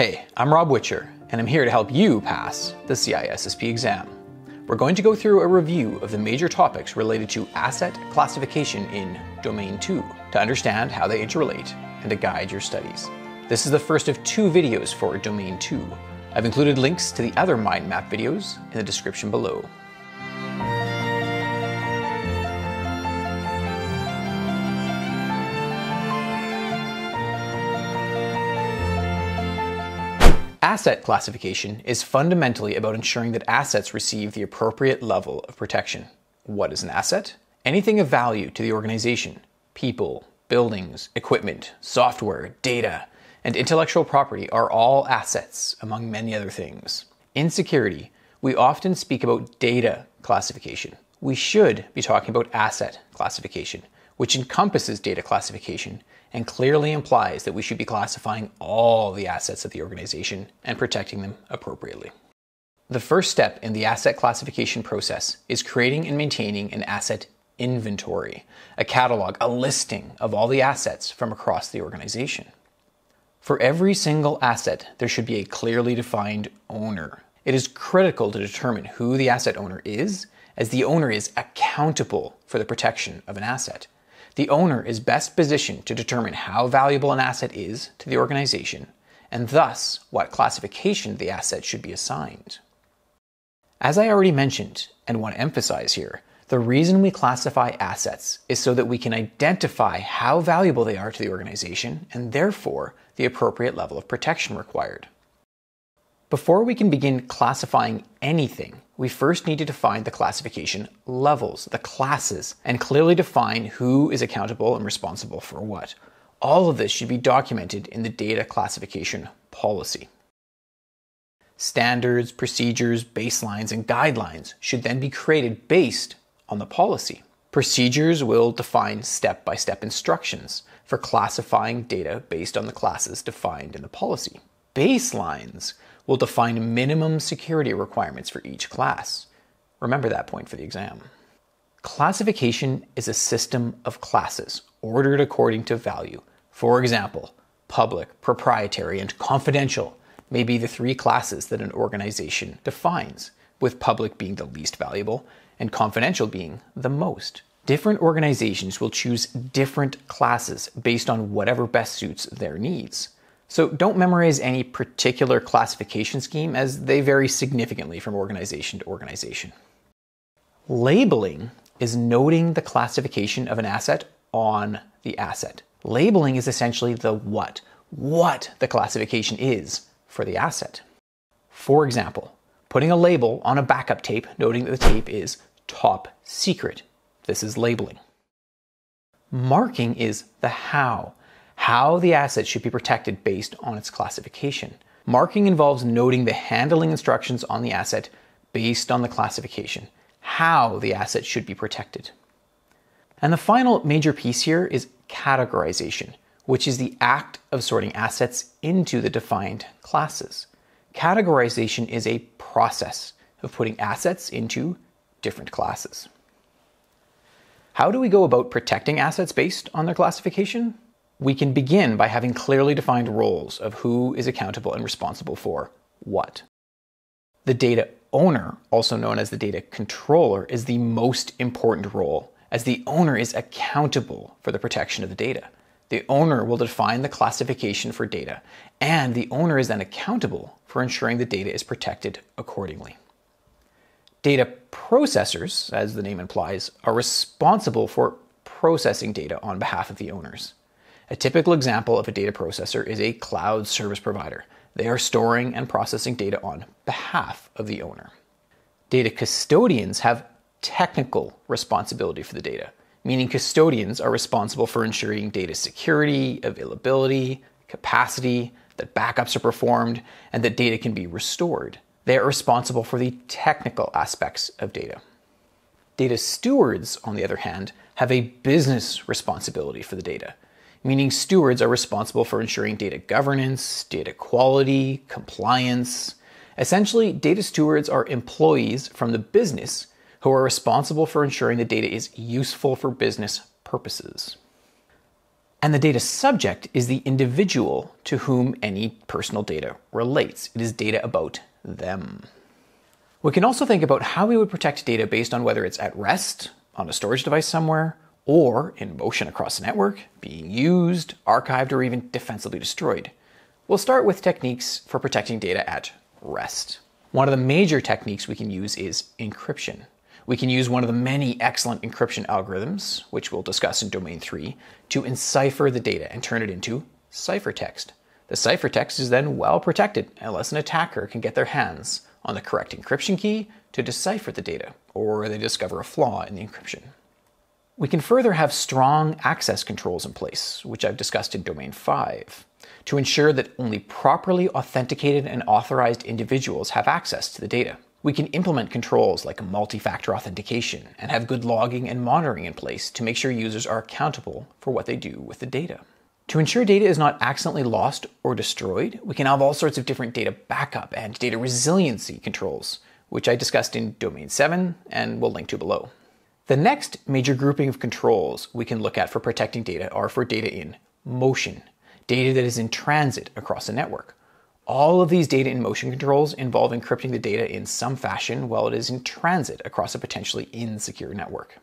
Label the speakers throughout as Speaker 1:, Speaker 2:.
Speaker 1: Hey, I'm Rob Witcher, and I'm here to help you pass the CISSP exam. We're going to go through a review of the major topics related to asset classification in Domain 2 to understand how they interrelate and to guide your studies. This is the first of two videos for Domain 2. I've included links to the other mind map videos in the description below. Asset classification is fundamentally about ensuring that assets receive the appropriate level of protection. What is an asset? Anything of value to the organization people, buildings, equipment, software, data, and intellectual property are all assets, among many other things. In security, we often speak about data classification. We should be talking about asset classification, which encompasses data classification and clearly implies that we should be classifying all the assets of the organization and protecting them appropriately. The first step in the asset classification process is creating and maintaining an asset inventory, a catalog, a listing of all the assets from across the organization. For every single asset, there should be a clearly defined owner. It is critical to determine who the asset owner is, as the owner is accountable for the protection of an asset the owner is best positioned to determine how valuable an asset is to the organization and thus what classification the asset should be assigned. As I already mentioned and want to emphasize here, the reason we classify assets is so that we can identify how valuable they are to the organization and therefore the appropriate level of protection required. Before we can begin classifying anything, we first need to define the classification levels, the classes, and clearly define who is accountable and responsible for what. All of this should be documented in the data classification policy. Standards, procedures, baselines, and guidelines should then be created based on the policy. Procedures will define step by step instructions for classifying data based on the classes defined in the policy. Baselines will define minimum security requirements for each class. Remember that point for the exam. Classification is a system of classes ordered according to value. For example, public, proprietary, and confidential may be the three classes that an organization defines, with public being the least valuable and confidential being the most. Different organizations will choose different classes based on whatever best suits their needs. So don't memorize any particular classification scheme as they vary significantly from organization to organization. Labeling is noting the classification of an asset on the asset. Labeling is essentially the what, what the classification is for the asset. For example, putting a label on a backup tape noting that the tape is top secret. This is labeling. Marking is the how, how the asset should be protected based on its classification. Marking involves noting the handling instructions on the asset based on the classification, how the asset should be protected. And the final major piece here is categorization, which is the act of sorting assets into the defined classes. Categorization is a process of putting assets into different classes. How do we go about protecting assets based on their classification? We can begin by having clearly defined roles of who is accountable and responsible for what. The data owner, also known as the data controller, is the most important role, as the owner is accountable for the protection of the data. The owner will define the classification for data, and the owner is then accountable for ensuring the data is protected accordingly. Data processors, as the name implies, are responsible for processing data on behalf of the owners. A typical example of a data processor is a cloud service provider. They are storing and processing data on behalf of the owner. Data custodians have technical responsibility for the data, meaning custodians are responsible for ensuring data security, availability, capacity, that backups are performed, and that data can be restored. They are responsible for the technical aspects of data. Data stewards, on the other hand, have a business responsibility for the data meaning stewards are responsible for ensuring data governance, data quality, compliance. Essentially, data stewards are employees from the business who are responsible for ensuring the data is useful for business purposes. And the data subject is the individual to whom any personal data relates. It is data about them. We can also think about how we would protect data based on whether it's at rest, on a storage device somewhere, or in motion across the network, being used, archived, or even defensively destroyed. We'll start with techniques for protecting data at rest. One of the major techniques we can use is encryption. We can use one of the many excellent encryption algorithms, which we'll discuss in Domain 3, to encipher the data and turn it into ciphertext. The ciphertext is then well protected unless an attacker can get their hands on the correct encryption key to decipher the data, or they discover a flaw in the encryption. We can further have strong access controls in place, which I've discussed in Domain 5, to ensure that only properly authenticated and authorized individuals have access to the data. We can implement controls like multi-factor authentication and have good logging and monitoring in place to make sure users are accountable for what they do with the data. To ensure data is not accidentally lost or destroyed, we can have all sorts of different data backup and data resiliency controls, which I discussed in Domain 7 and will link to below. The next major grouping of controls we can look at for protecting data are for data in motion, data that is in transit across a network. All of these data in motion controls involve encrypting the data in some fashion while it is in transit across a potentially insecure network.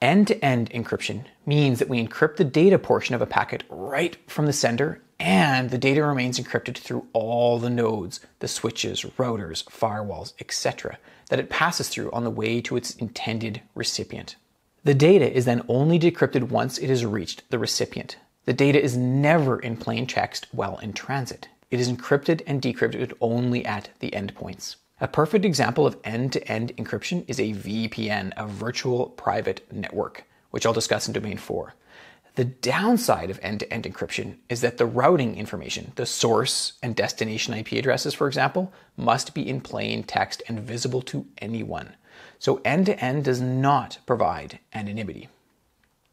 Speaker 1: End to end encryption means that we encrypt the data portion of a packet right from the sender, and the data remains encrypted through all the nodes, the switches, routers, firewalls, etc., that it passes through on the way to its intended recipient. The data is then only decrypted once it has reached the recipient. The data is never in plain text while in transit. It is encrypted and decrypted only at the endpoints. A perfect example of end-to-end encryption is a VPN, a virtual private network, which I'll discuss in Domain 4. The downside of end-to-end encryption is that the routing information, the source and destination IP addresses, for example, must be in plain text and visible to anyone. So end-to-end does not provide anonymity.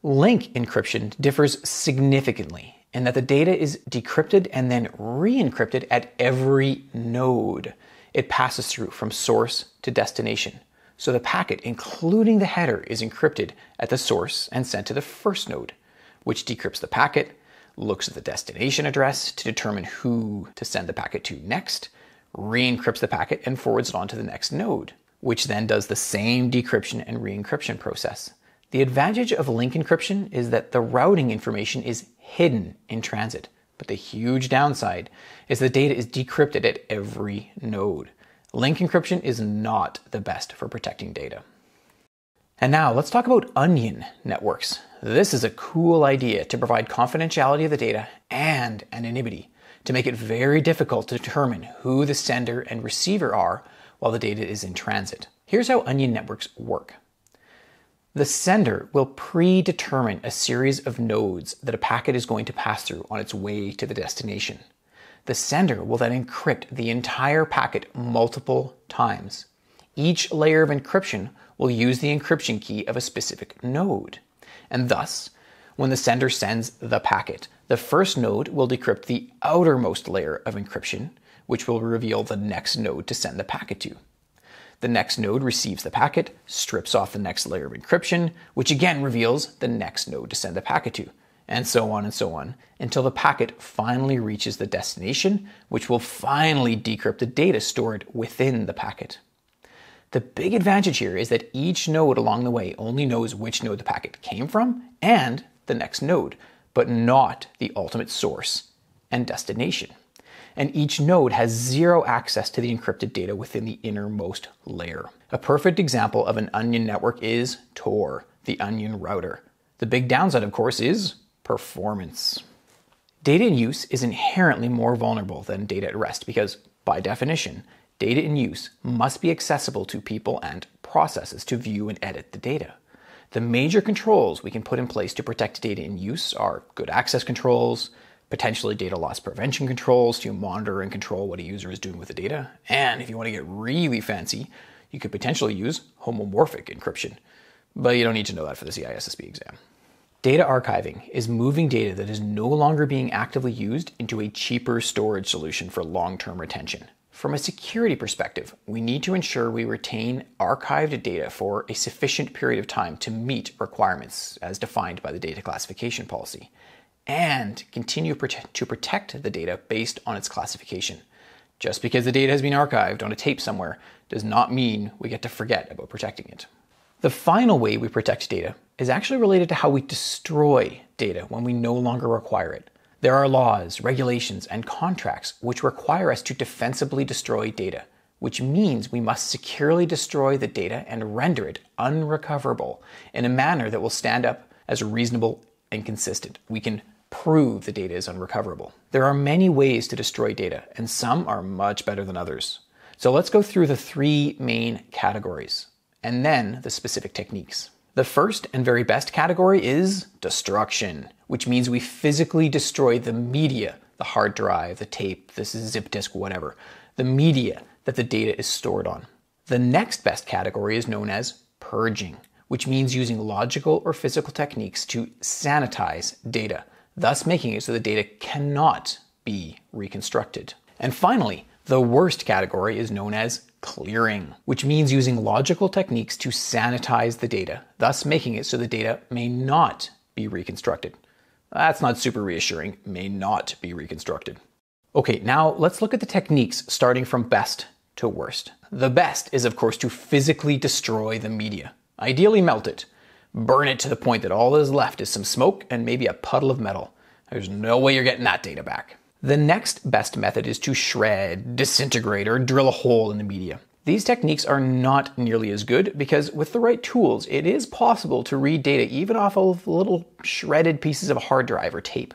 Speaker 1: Link encryption differs significantly in that the data is decrypted and then re-encrypted at every node it passes through from source to destination. So the packet, including the header, is encrypted at the source and sent to the first node, which decrypts the packet, looks at the destination address to determine who to send the packet to next, re-encrypts the packet and forwards it on to the next node, which then does the same decryption and re-encryption process. The advantage of link encryption is that the routing information is hidden in transit. But the huge downside is the data is decrypted at every node. Link encryption is not the best for protecting data. And now let's talk about onion networks. This is a cool idea to provide confidentiality of the data and anonymity to make it very difficult to determine who the sender and receiver are while the data is in transit. Here's how onion networks work. The sender will predetermine a series of nodes that a packet is going to pass through on its way to the destination. The sender will then encrypt the entire packet multiple times. Each layer of encryption will use the encryption key of a specific node. And thus, when the sender sends the packet, the first node will decrypt the outermost layer of encryption, which will reveal the next node to send the packet to. The next node receives the packet, strips off the next layer of encryption, which again reveals the next node to send the packet to, and so on and so on, until the packet finally reaches the destination, which will finally decrypt the data stored within the packet. The big advantage here is that each node along the way only knows which node the packet came from and the next node, but not the ultimate source and destination and each node has zero access to the encrypted data within the innermost layer. A perfect example of an onion network is Tor, the onion router. The big downside, of course, is performance. Data in use is inherently more vulnerable than data at rest because, by definition, data in use must be accessible to people and processes to view and edit the data. The major controls we can put in place to protect data in use are good access controls, potentially data loss prevention controls to monitor and control what a user is doing with the data. And if you want to get really fancy, you could potentially use homomorphic encryption. But you don't need to know that for the CISSP exam. Data archiving is moving data that is no longer being actively used into a cheaper storage solution for long term retention. From a security perspective, we need to ensure we retain archived data for a sufficient period of time to meet requirements as defined by the data classification policy. and continue to protect the data based on its classification. Just because the data has been archived on a tape somewhere does not mean we get to forget about protecting it. The final way we protect data is actually related to how we destroy data when we no longer require it. There are laws, regulations, and contracts which require us to defensibly destroy data, which means we must securely destroy the data and render it unrecoverable in a manner that will stand up as reasonable and consistent. We can prove the data is unrecoverable. There are many ways to destroy data, and some are much better than others. So let's go through the three main categories and then the specific techniques. The first and very best category is destruction, which means we physically destroy the media, the hard drive, the tape, the zip disk, whatever, the media that the data is stored on. The next best category is known as purging, which means using logical or physical techniques to sanitize data, thus making it so the data cannot be reconstructed. And finally, the worst category is known as clearing, which means using logical techniques to sanitize the data, thus making it so the data may not be reconstructed. That's not super reassuring, may not be reconstructed. Okay, now let's look at the techniques starting from best to worst. The best is, of course, to physically destroy the media, ideally melt it, burn it to the point that all that is left is some smoke and maybe a puddle of metal. There's no way you're getting that data back. The next best method is to shred, disintegrate, or drill a hole in the media. These techniques are not nearly as good because with the right tools, it is possible to read data even off of little shredded pieces of hard drive or tape.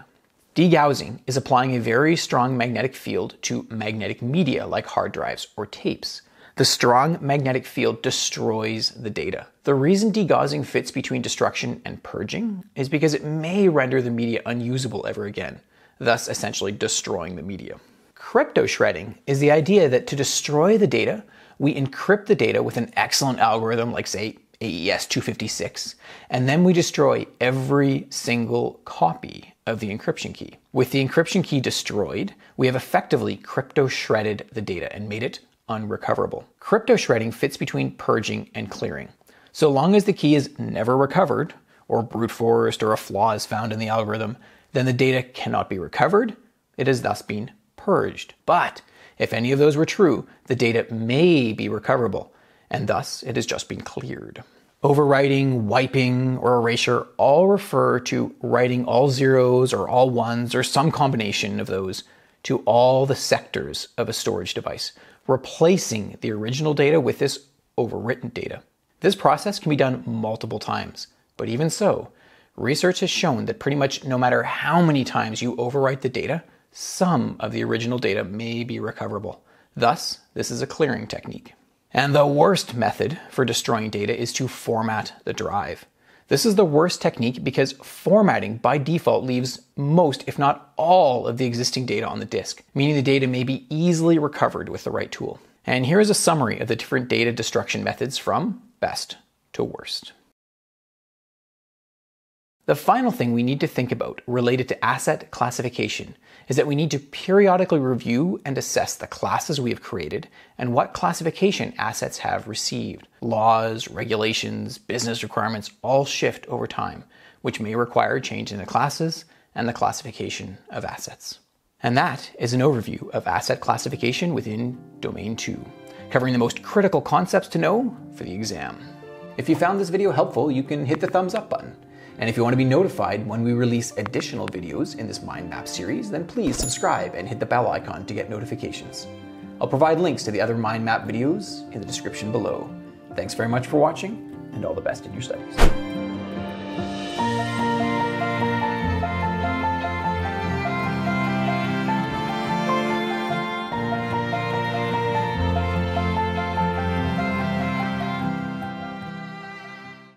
Speaker 1: Degaussing is applying a very strong magnetic field to magnetic media like hard drives or tapes. The strong magnetic field destroys the data. The reason degaussing fits between destruction and purging is because it may render the media unusable ever again thus essentially destroying the media. Crypto shredding is the idea that to destroy the data, we encrypt the data with an excellent algorithm like, say, AES 256, and then we destroy every single copy of the encryption key. With the encryption key destroyed, we have effectively crypto shredded the data and made it unrecoverable. Crypto shredding fits between purging and clearing. So long as the key is never recovered, or brute forced, or a flaw is found in the algorithm, then the data cannot be recovered. It has thus been purged. But if any of those were true, the data may be recoverable, and thus it has just been cleared. Overwriting, wiping, or erasure all refer to writing all zeros or all ones or some combination of those to all the sectors of a storage device, replacing the original data with this overwritten data. This process can be done multiple times, but even so, research has shown that pretty much no matter how many times you overwrite the data, some of the original data may be recoverable. Thus, this is a clearing technique. And the worst method for destroying data is to format the drive. This is the worst technique because formatting by default leaves most, if not all, of the existing data on the disk, meaning the data may be easily recovered with the right tool. And here is a summary of the different data destruction methods from best to worst. The final thing we need to think about related to asset classification is that we need to periodically review and assess the classes we have created and what classification assets have received. Laws, regulations, business requirements all shift over time, which may require a change in the classes and the classification of assets. And that is an overview of asset classification within Domain 2, covering the most critical concepts to know for the exam. If you found this video helpful, you can hit the thumbs up button. And if you want to be notified when we release additional videos in this mind map series, then please subscribe and hit the bell icon to get notifications. I'll provide links to the other mind map videos in the description below. Thanks very much for watching, and all the best in your studies.